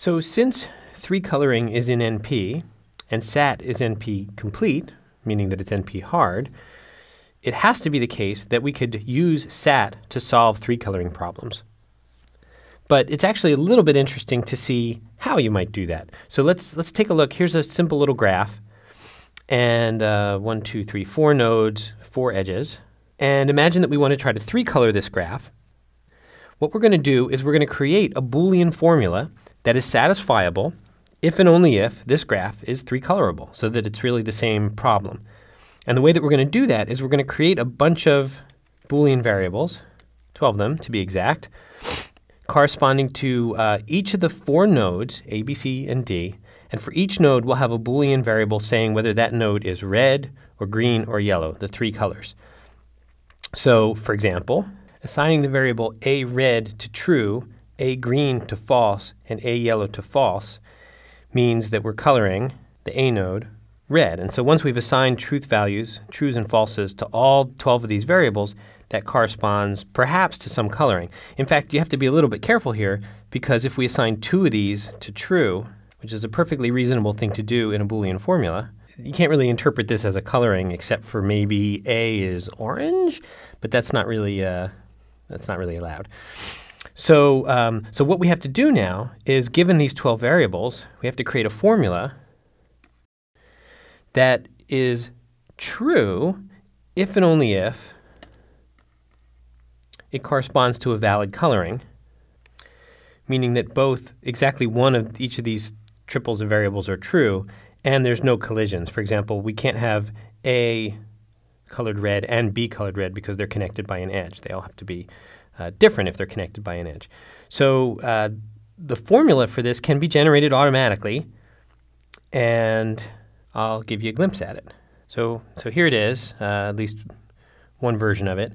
So since 3 coloring is in NP and SAT is NP complete, meaning that it's NP hard, it has to be the case that we could use SAT to solve 3 coloring problems. But it's actually a little bit interesting to see how you might do that. So let's, let's take a look. Here's a simple little graph. And uh, one, two, three, four nodes, four edges. And imagine that we want to try to three color this graph. What we're going to do is we're going to create a Boolean formula that is satisfiable if and only if this graph is three colorable, so that it's really the same problem. And the way that we're going to do that is we're going to create a bunch of Boolean variables, 12 of them to be exact, corresponding to uh, each of the four nodes, A, B, C, and D. And for each node, we'll have a Boolean variable saying whether that node is red or green or yellow, the three colors. So, for example, assigning the variable A red to true, A green to false, and A yellow to false means that we're coloring the A node red. And so once we've assigned truth values, trues and falses, to all 12 of these variables, that corresponds perhaps to some coloring. In fact, you have to be a little bit careful here because if we assign two of these to true, which is a perfectly reasonable thing to do in a Boolean formula, you can't really interpret this as a coloring except for maybe A is orange, but that's not really uh, that's not really allowed. So, um, so what we have to do now is, given these 12 variables, we have to create a formula that is true if and only if it corresponds to a valid coloring, meaning that both exactly one of each of these triples of variables are true and there's no collisions. For example, we can't have A colored red and B colored red because they're connected by an edge. They all have to be uh, different if they're connected by an edge. So uh, the formula for this can be generated automatically and I'll give you a glimpse at it. So, so here it is, uh, at least one version of it.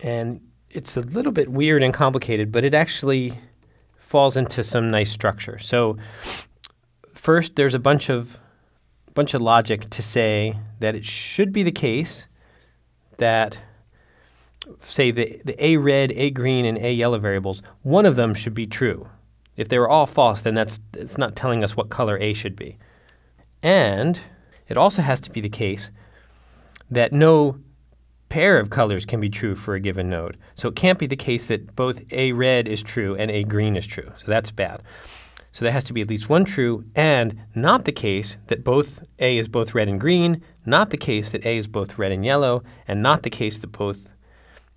And it's a little bit weird and complicated, but it actually falls into some nice structure. So first, there's a bunch of bunch of logic to say that it should be the case that say the, the A red, A green, and A yellow variables, one of them should be true. If they were all false, then that's it's not telling us what color A should be. And it also has to be the case that no pair of colors can be true for a given node. So it can't be the case that both A red is true and A green is true. So that's bad. So there has to be at least one true and not the case that both A is both red and green, not the case that A is both red and yellow, and not the case that both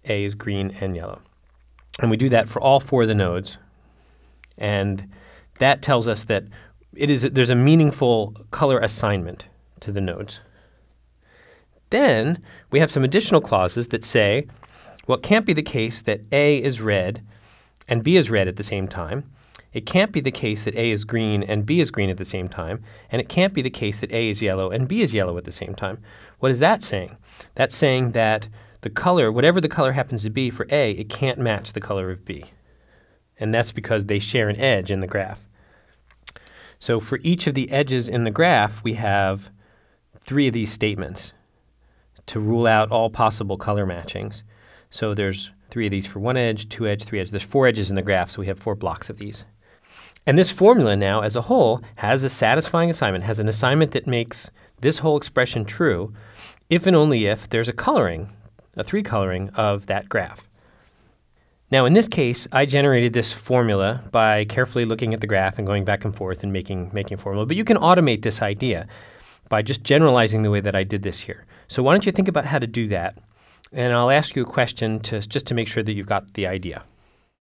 A is green and yellow. And we do that for all four of the nodes. And that tells us that it is there's a meaningful color assignment to the nodes. Then we have some additional clauses that say, well, it can't be the case that A is red and B is red at the same time. It can't be the case that A is green and B is green at the same time. And it can't be the case that A is yellow and B is yellow at the same time. What is that saying? That's saying that the color, whatever the color happens to be for A, it can't match the color of B. And that's because they share an edge in the graph. So for each of the edges in the graph, we have three of these statements to rule out all possible color matchings. So there's three of these for one edge, two edge, three edges. There's four edges in the graph, so we have four blocks of these. And this formula now, as a whole, has a satisfying assignment, has an assignment that makes this whole expression true if and only if there's a coloring, a three coloring of that graph. Now, in this case, I generated this formula by carefully looking at the graph and going back and forth and making, making a formula. But you can automate this idea by just generalizing the way that I did this here. So why don't you think about how to do that? And I'll ask you a question to, just to make sure that you've got the idea.